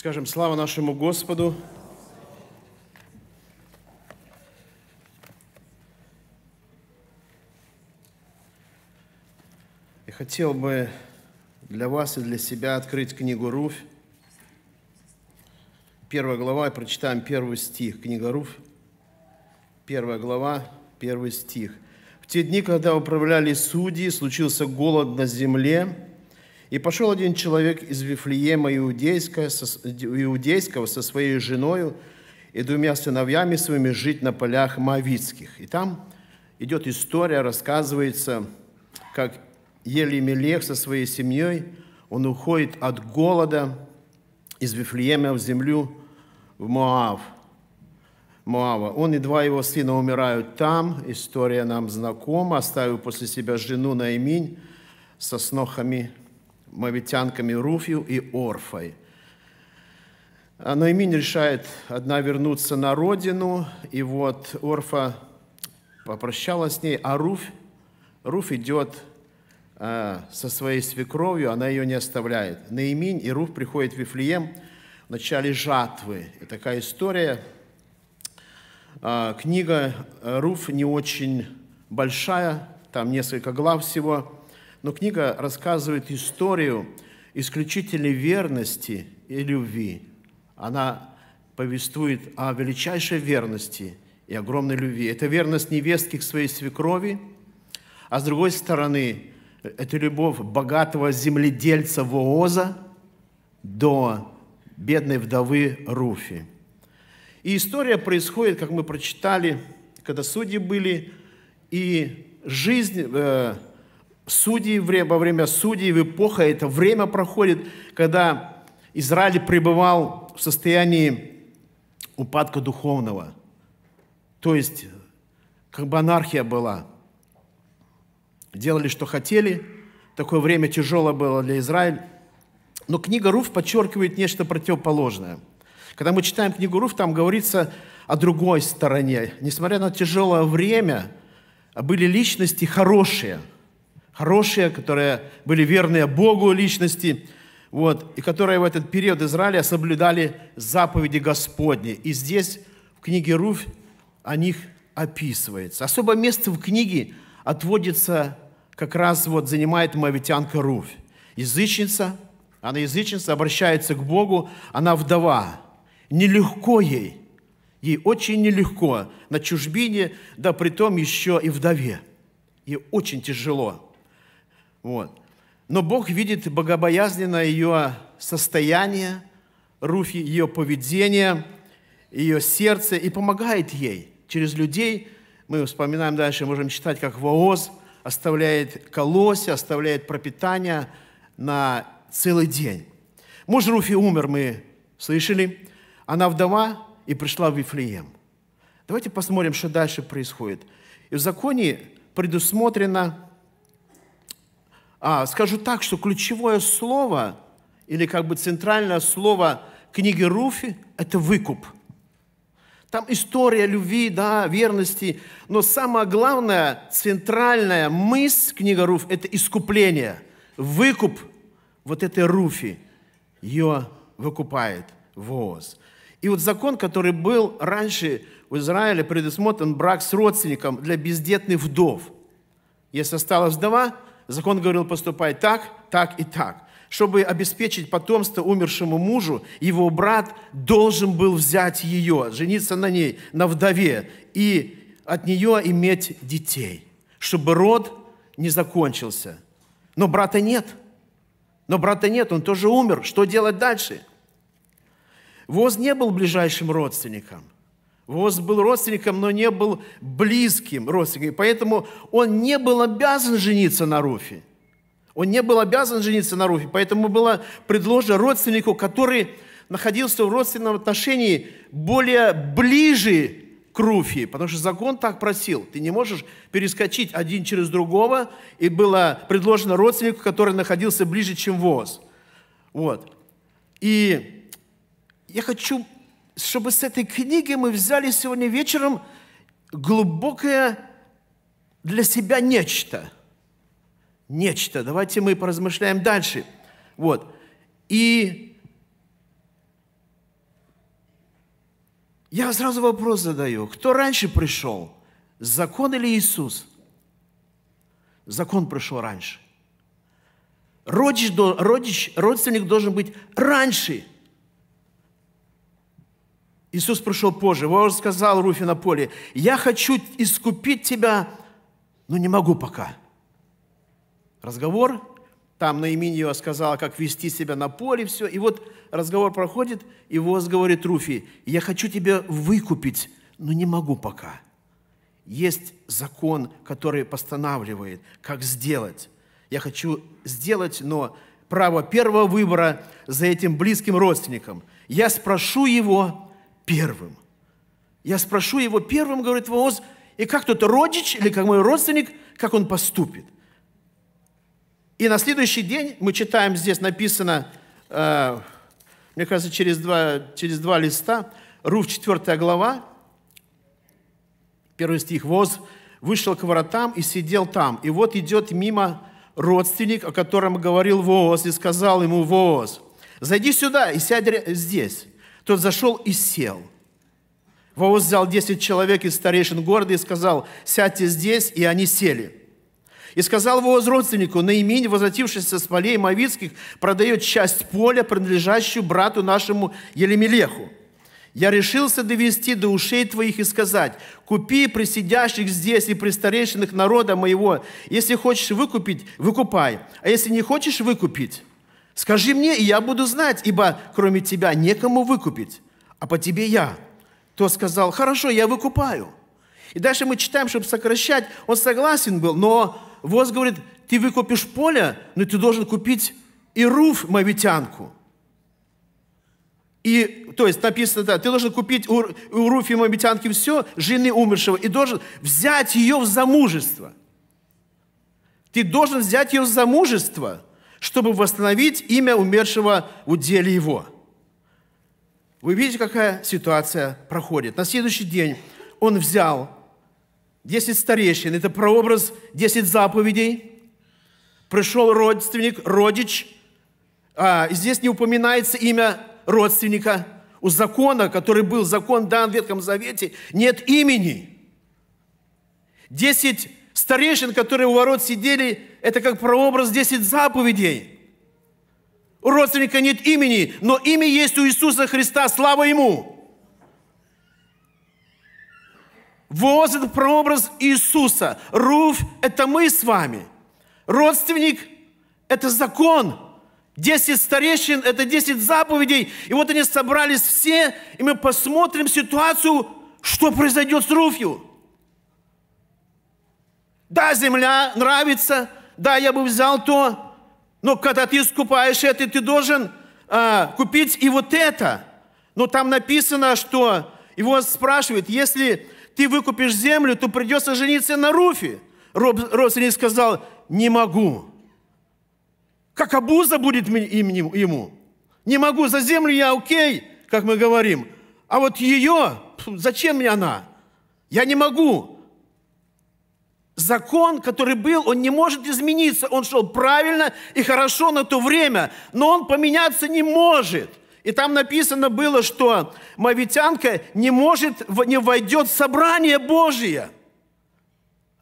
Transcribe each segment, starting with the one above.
Скажем, слава нашему Господу. Я хотел бы для вас и для себя открыть книгу Руфь. Первая глава, и прочитаем первый стих. Книга Руфь, первая глава, первый стих. В те дни, когда управляли судьи, случился голод на земле, и пошел один человек из Вифлеема иудейского со, иудейского со своей женой и двумя сыновьями своими жить на полях Моавицких. И там идет история, рассказывается, как Елимелех со своей семьей, он уходит от голода из Вифлеема в землю в Моав. Моава. Он и два его сына умирают там. История нам знакома. Оставил после себя жену Наиминь со снохами мавитянками Руфью и Орфой. А Наимин решает одна вернуться на родину, и вот Орфа попрощалась с ней, а Руфь, Руфь идет э, со своей свекровью, она ее не оставляет. Наимин и Руфь приходят в Вифлеем в начале жатвы. И такая история. Э, книга Руф не очень большая, там несколько глав всего – но книга рассказывает историю исключительной верности и любви. Она повествует о величайшей верности и огромной любви. Это верность невестки к своей свекрови, а с другой стороны, это любовь богатого земледельца Вооза до бедной вдовы Руфи. И история происходит, как мы прочитали, когда судьи были, и жизнь э, судьи, во время судей, в эпоха, это время проходит, когда Израиль пребывал в состоянии упадка духовного. То есть, как бы анархия была. Делали, что хотели. Такое время тяжелое было для Израиля. Но книга Руф подчеркивает нечто противоположное. Когда мы читаем книгу Руф, там говорится о другой стороне. Несмотря на тяжелое время, были личности хорошие – хорошие, которые были верные Богу личности, вот, и которые в этот период Израиля соблюдали заповеди Господни. И здесь в книге Руфь о них описывается. Особое место в книге отводится, как раз вот занимает мавитянка Руфь. Язычница, она язычница, обращается к Богу, она вдова. Нелегко ей, ей очень нелегко на чужбине, да притом еще и вдове. Ей очень тяжело. Вот. Но Бог видит богобоязненно ее состояние, Руфи, ее поведение, ее сердце и помогает ей через людей. Мы вспоминаем дальше, можем читать, как Вооз оставляет колося, оставляет пропитание на целый день. Муж Руфи умер, мы слышали. Она вдова и пришла в Вифлеем. Давайте посмотрим, что дальше происходит. И в законе предусмотрено а, скажу так, что ключевое слово, или как бы центральное слово книги Руфи – это выкуп. Там история любви, да, верности, но самое главное, центральная мысль книга Руф – это искупление. Выкуп вот этой Руфи, ее выкупает ВОЗ. И вот закон, который был раньше в Израиле, предусмотрен брак с родственником для бездетных вдов. Если осталась вдова – Закон говорил поступать так, так и так. Чтобы обеспечить потомство умершему мужу, его брат должен был взять ее, жениться на ней, на вдове, и от нее иметь детей, чтобы род не закончился. Но брата нет. Но брата нет, он тоже умер. Что делать дальше? Воз не был ближайшим родственником – Воз был родственником, но не был близким родственником. Поэтому он не был обязан жениться на Руфе. Он не был обязан жениться на Руфе. Поэтому было предложено родственнику, который находился в родственном отношении более ближе к Руфе. Потому что закон так просил. Ты не можешь перескочить один через другого. И было предложено родственнику, который находился ближе, чем Воз. Вот. И я хочу чтобы с этой книги мы взяли сегодня вечером глубокое для себя нечто. Нечто. Давайте мы поразмышляем дальше. Вот. И Я сразу вопрос задаю. Кто раньше пришел? Закон или Иисус? Закон пришел раньше. Родич, родич, родственник должен быть раньше. Иисус пришел позже. Он сказал Руфе на поле, я хочу искупить тебя, но не могу пока. Разговор, там Наиминьева сказала, как вести себя на поле, все. И вот разговор проходит, и Воз говорит Руфи, я хочу тебя выкупить, но не могу пока. Есть закон, который постанавливает, как сделать. Я хочу сделать, но право первого выбора за этим близким родственником. Я спрошу его первым. Я спрошу его первым, говорит Вооз, и как тот родич или как мой родственник, как он поступит. И на следующий день мы читаем, здесь написано, э, мне кажется, через два, через два листа, Руф 4 глава, первый стих, «Воз вышел к воротам и сидел там, и вот идет мимо родственник, о котором говорил Воз, и сказал ему, Воз, зайди сюда и сядь здесь. Тот зашел и сел. Воз взял 10 человек из старейшин города и сказал, сядьте здесь, и они сели. И сказал Воз родственнику, Наиминь, возвратившийся с полей Моавицких, продает часть поля, принадлежащую брату нашему Елемелеху. Я решился довести до ушей твоих и сказать, купи присидящих здесь и престарейшинных народа моего. Если хочешь выкупить, выкупай. А если не хочешь выкупить, скажи мне, и я буду знать, ибо кроме тебя некому выкупить, а по тебе я. То сказал, хорошо, я выкупаю. И дальше мы читаем, чтобы сокращать, он согласен был, но Воз говорит, ты выкупишь поле, но ты должен купить и руф мавитянку. И, то есть написано, да, ты должен купить у, у Руфи Мобитянки все, жены умершего, и должен взять ее в замужество. Ты должен взять ее в замужество, чтобы восстановить имя умершего в уделе его. Вы видите, какая ситуация проходит. На следующий день он взял 10 старейшин, это прообраз 10 заповедей. Пришел родственник, родич. А, здесь не упоминается имя родственника. У закона, который был закон дан в Ветхом Завете, нет имени. Десять старейшин, которые у ворот сидели, это как прообраз десять заповедей. У родственника нет имени, но имя есть у Иисуса Христа, слава Ему. Воз – это прообраз Иисуса. Руф – это мы с вами. Родственник – это закон. Десять старейшин – это десять заповедей. И вот они собрались все, и мы посмотрим ситуацию, что произойдет с Руфью. Да, земля нравится, да, я бы взял то, но когда ты скупаешь это, ты должен а, купить и вот это. Но там написано, что его спрашивают, если ты выкупишь землю, то придется жениться на Руфе. Родственник сказал, не могу. Как обуза будет ему. Не могу, за землю я окей, как мы говорим. А вот ее, зачем мне она? Я не могу. Закон, который был, он не может измениться. Он шел правильно и хорошо на то время, но он поменяться не может. И там написано было, что мавитянка не может, не войдет в собрание Божие.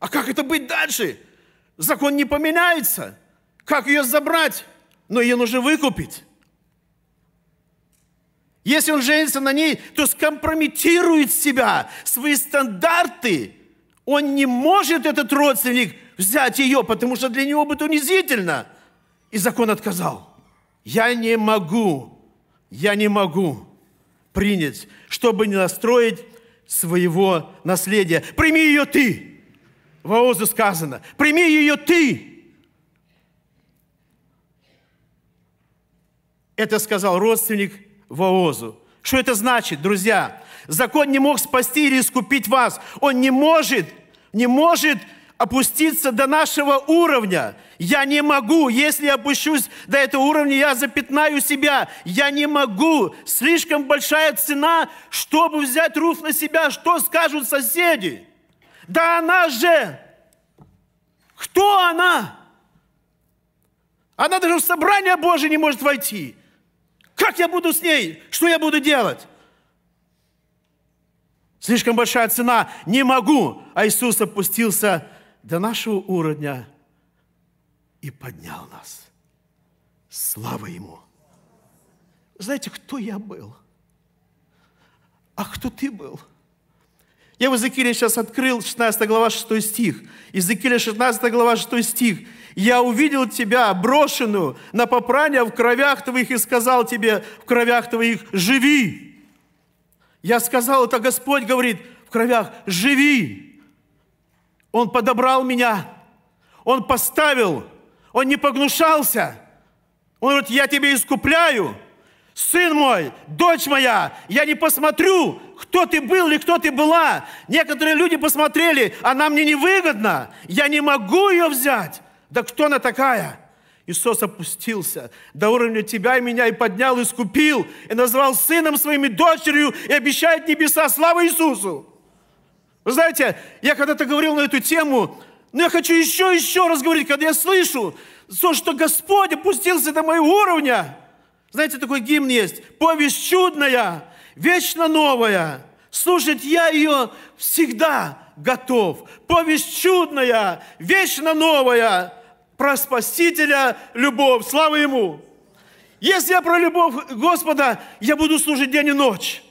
А как это быть дальше? Закон не поменяется. Как ее забрать? Но ее нужно выкупить. Если он женится на ней, то скомпрометирует себя, свои стандарты. Он не может, этот родственник, взять ее, потому что для него будет унизительно. И закон отказал. Я не могу я не могу принять, чтобы не настроить своего наследия. Прими ее ты. В Аозу сказано. Прими ее ты. Это сказал родственник Воозу. Что это значит, друзья? Закон не мог спасти или искупить вас. Он не может, не может опуститься до нашего уровня. Я не могу. Если опущусь до этого уровня, я запятнаю себя. Я не могу. Слишком большая цена, чтобы взять руф на себя. Что скажут соседи? Да она же! Кто она? Она даже в собрание Божие не может войти. Как я буду с ней? Что я буду делать? Слишком большая цена. Не могу. А Иисус опустился до нашего уровня и поднял нас. Слава Ему. Знаете, кто я был? А кто ты был? Я в Иезекииле сейчас открыл 16 глава 6 стих. Иезекииля 16 глава 6 стих. «Я увидел тебя, брошенную на попрание в кровях твоих, и сказал тебе в кровях твоих, живи!» Я сказал, это Господь говорит, в кровях, живи! Он подобрал меня, Он поставил, Он не погнушался. Он говорит, я тебя искупляю, сын мой, дочь моя, я не посмотрю, кто ты был или кто ты была. Некоторые люди посмотрели, она мне невыгодна, я не могу ее взять. Да кто она такая? Иисус опустился до уровня тебя и меня и поднял, и искупил, и назвал сыном своим и дочерью, и обещает небеса. Слава Иисусу! Вы знаете, я когда-то говорил на эту тему, но я хочу еще, еще раз говорить, когда я слышу, то, что Господь опустился до моего уровня – знаете, такой гимн есть. Повесть чудная, вечно новая. Слушать я ее всегда готов. Повесть чудная, вечно новая. Про Спасителя любовь. Слава Ему! Если я про любовь Господа, я буду служить день и ночь.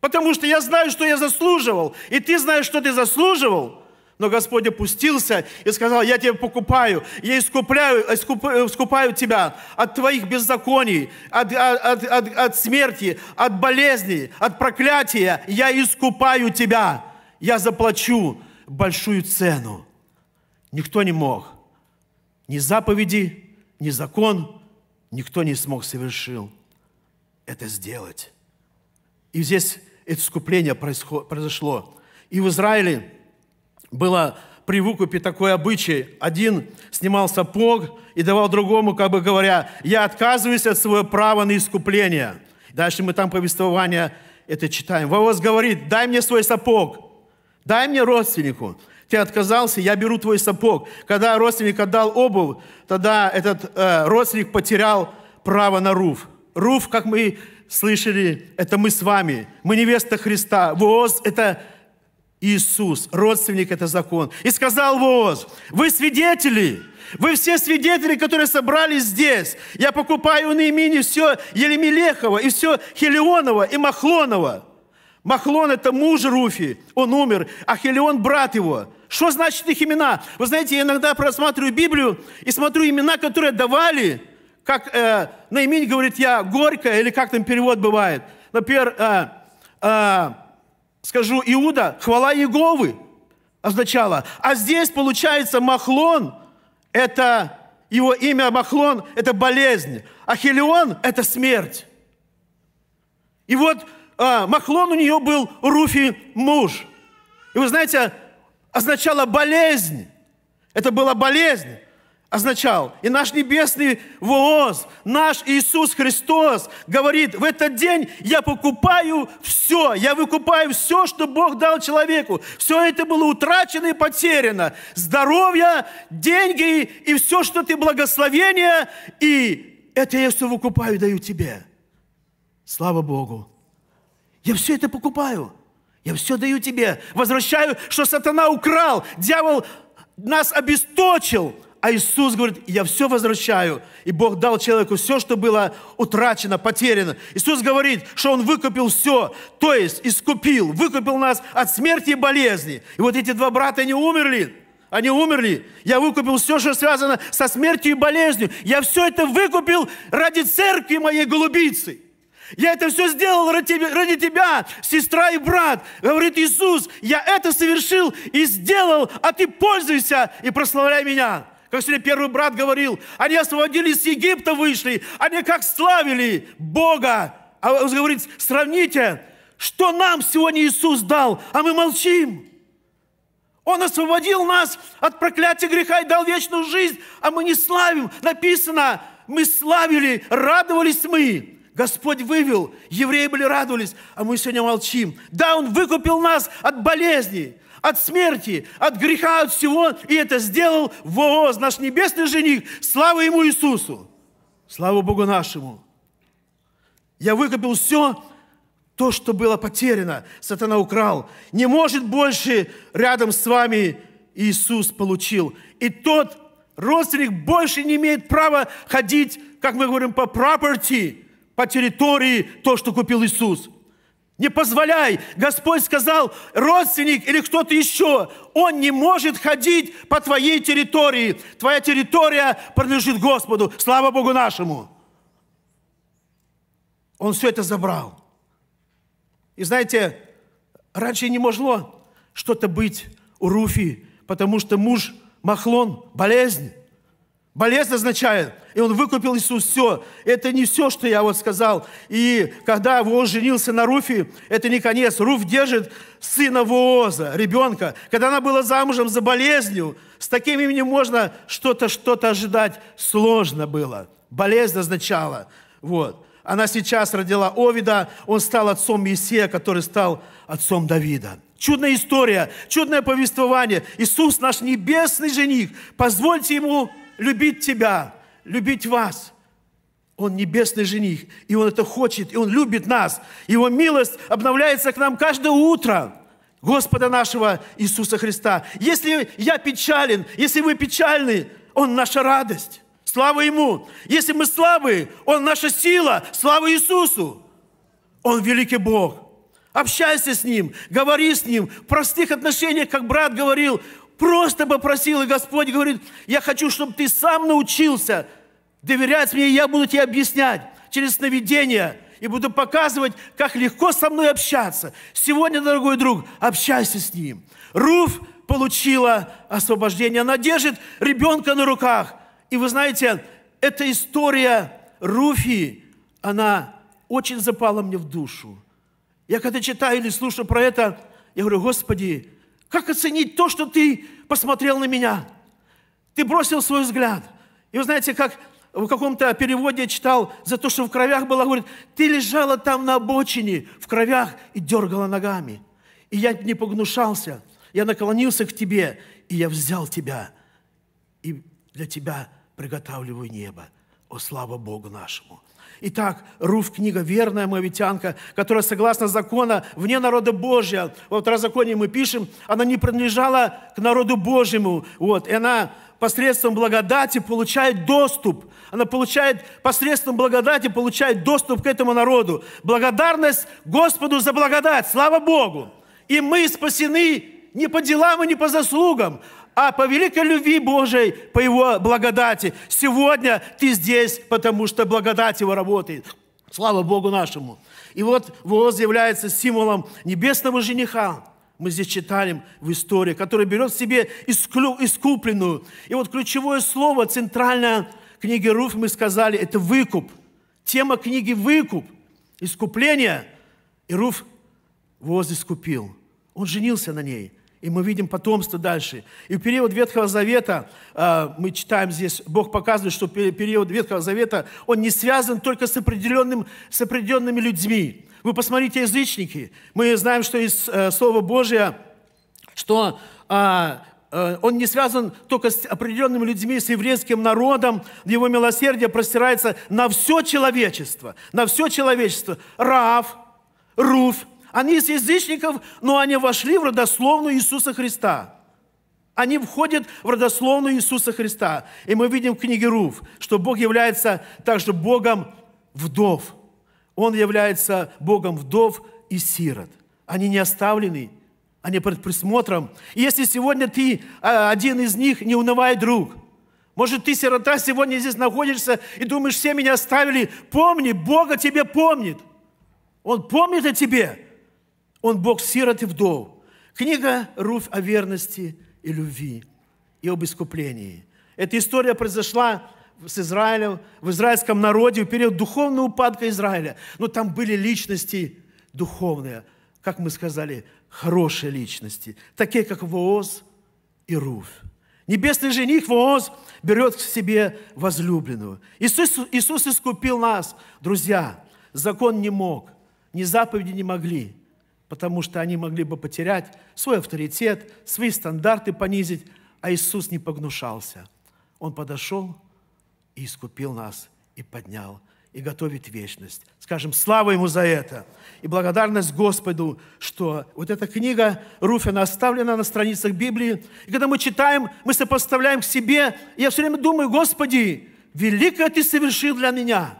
Потому что я знаю, что я заслуживал. И ты знаешь, что ты заслуживал. Но Господь опустился и сказал, я тебя покупаю, я искупляю, искупаю, искупаю тебя от твоих беззаконий, от, от, от, от смерти, от болезни, от проклятия. Я искупаю тебя. Я заплачу большую цену. Никто не мог. Ни заповеди, ни закон, никто не смог совершил это сделать. И здесь это искупление произошло. И в Израиле было при выкупе такой обычай. Один снимал сапог и давал другому, как бы говоря, я отказываюсь от своего права на искупление. Дальше мы там повествование это читаем. Воос говорит, дай мне свой сапог, дай мне родственнику. Ты отказался, я беру твой сапог. Когда родственник отдал обувь, тогда этот э, родственник потерял право на руф. Руф, как мы слышали, это мы с вами. Мы невеста Христа. Воз – это Иисус, родственник это закон. И сказал Воз, вы свидетели, вы все свидетели, которые собрались здесь. Я покупаю на имени все Елемелехова, и все Хелионова, и Махлонова. Махлон – это муж Руфи, он умер, а Хелион – брат его. Что значит их имена? Вы знаете, я иногда просматриваю Библию и смотрю имена, которые давали, как э, на имени говорит я горькая, или как там перевод бывает. Например, э, э, скажу, Иуда, хвала Еговы означала. А здесь получается Махлон, это его имя Махлон, это болезнь. А Хелион – это смерть. И вот а, Махлон у нее был Руфи муж. И вы знаете, означало болезнь. Это была болезнь означал. И наш небесный Вооз, наш Иисус Христос говорит, в этот день я покупаю все, я выкупаю все, что Бог дал человеку. Все это было утрачено и потеряно. Здоровье, деньги и все, что ты благословение, и это я все выкупаю, даю тебе. Слава Богу. Я все это покупаю. Я все даю тебе. Возвращаю, что сатана украл. Дьявол нас обесточил а Иисус говорит, я все возвращаю. И Бог дал человеку все, что было утрачено, потеряно. Иисус говорит, что Он выкупил все, то есть искупил, выкупил нас от смерти и болезни. И вот эти два брата, они умерли. Они умерли. Я выкупил все, что связано со смертью и болезнью. Я все это выкупил ради церкви моей голубицы. Я это все сделал ради тебя, сестра и брат. Говорит Иисус, я это совершил и сделал, а ты пользуйся и прославляй меня. Как сегодня первый брат говорил, они освободились с Египта, вышли, они как славили Бога. А он говорит, сравните, что нам сегодня Иисус дал, а мы молчим. Он освободил нас от проклятия греха и дал вечную жизнь, а мы не славим. Написано, мы славили, радовались мы. Господь вывел, евреи были радовались, а мы сегодня молчим. Да, Он выкупил нас от болезней, от смерти, от греха, от всего. И это сделал Вооз, наш небесный жених. Слава Ему Иисусу! Слава Богу нашему! Я выкопил все то, что было потеряно, сатана украл. Не может больше рядом с вами Иисус получил. И тот родственник больше не имеет права ходить, как мы говорим, по property, по территории, то, что купил Иисус. Не позволяй. Господь сказал, родственник или кто-то еще, он не может ходить по твоей территории. Твоя территория принадлежит Господу. Слава Богу нашему. Он все это забрал. И знаете, раньше не могло что-то быть у Руфи, потому что муж Махлон, болезнь. Болезнь означает, и он выкупил Иисус все. Это не все, что я вот сказал. И когда он женился на Руфе, это не конец. Руф держит сына Вооза, ребенка. Когда она была замужем за болезнью, с таким именем можно что-то, что-то ожидать. Сложно было. Болезнь означала. Вот. Она сейчас родила Овида, он стал отцом Мессия, который стал отцом Давида. Чудная история, чудное повествование. Иисус, наш небесный жених, позвольте Ему любить тебя, любить вас. Он небесный жених, и Он это хочет, и Он любит нас. Его милость обновляется к нам каждое утро. Господа нашего Иисуса Христа. Если я печален, если вы печальны, Он наша радость. Слава Ему! Если мы слабые, Он наша сила. Слава Иисусу! Он великий Бог. Общайся с Ним, говори с Ним. В простых отношениях, как брат говорил, просто попросил, и Господь говорит, я хочу, чтобы ты сам научился доверять мне, и я буду тебе объяснять через сновидение, и буду показывать, как легко со мной общаться. Сегодня, дорогой друг, общайся с Ним. Руф получила освобождение. Она держит ребенка на руках – и вы знаете, эта история Руфи, она очень запала мне в душу. Я когда читаю или слушаю про это, я говорю, Господи, как оценить то, что Ты посмотрел на меня? Ты бросил свой взгляд. И вы знаете, как в каком-то переводе читал за то, что в кровях была, говорит, ты лежала там на обочине в кровях и дергала ногами. И я не погнушался, я наклонился к тебе, и я взял тебя. И для тебя приготавливаю небо. О, слава Богу нашему! Итак, Руф, книга верная моавитянка, которая, согласно закона, вне народа Божия. Во второзаконии мы пишем, она не принадлежала к народу Божьему. Вот, и она посредством благодати получает доступ. Она получает посредством благодати получает доступ к этому народу. Благодарность Господу за благодать. Слава Богу! И мы спасены не по делам и не по заслугам, а по великой любви Божией, по Его благодати. Сегодня ты здесь, потому что благодать Его работает. Слава Богу нашему. И вот Воз является символом небесного жениха. Мы здесь читаем в истории, который берет в себе искупленную. И вот ключевое слово, центральное книги Руф, мы сказали, это выкуп. Тема книги «Выкуп», искупление. И Руф Воз искупил. Он женился на ней. И мы видим потомство дальше. И в период Ветхого Завета, а, мы читаем здесь, Бог показывает, что период Ветхого Завета, он не связан только с, определенным, с определенными людьми. Вы посмотрите, язычники. Мы знаем, что из э, Слова Божия, что а, э, он не связан только с определенными людьми, с еврейским народом. Его милосердие простирается на все человечество. На все человечество. Рав, Руф, они из язычников, но они вошли в родословную Иисуса Христа. Они входят в родословную Иисуса Христа. И мы видим в книге Руф, что Бог является также Богом вдов. Он является Богом вдов и сирот. Они не оставлены, они под присмотром. И если сегодня ты а, один из них, не унывай, друг. Может, ты, сирота, сегодня здесь находишься и думаешь, все меня оставили. Помни, Бога тебе помнит. Он помнит о тебе. Он Бог сирот и вдов. Книга Руф о верности и любви и об искуплении. Эта история произошла с Израилем, в израильском народе в период духовного упадка Израиля. Но там были личности духовные, как мы сказали, хорошие личности, такие как Вооз и Руф. Небесный жених Вооз берет к себе возлюбленную. Иисус, Иисус искупил нас, друзья. Закон не мог, ни заповеди не могли потому что они могли бы потерять свой авторитет, свои стандарты понизить, а Иисус не погнушался. Он подошел и искупил нас, и поднял. и готовить вечность. Скажем, слава Ему за это. И благодарность Господу, что вот эта книга Руфина оставлена на страницах Библии. И когда мы читаем, мы сопоставляем к себе. И я все время думаю, Господи, великое Ты совершил для меня.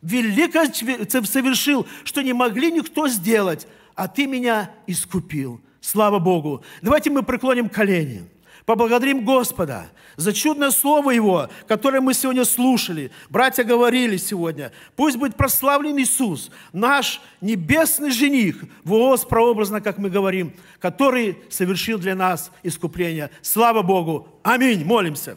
Великое Ты совершил, что не могли никто сделать, а Ты меня искупил. Слава Богу. Давайте мы преклоним колени. Поблагодарим Господа за чудное Слово Его, которое мы сегодня слушали. Братья говорили сегодня. Пусть будет прославлен Иисус, наш небесный жених, воос прообразно, как мы говорим, который совершил для нас искупление. Слава Богу. Аминь. Молимся.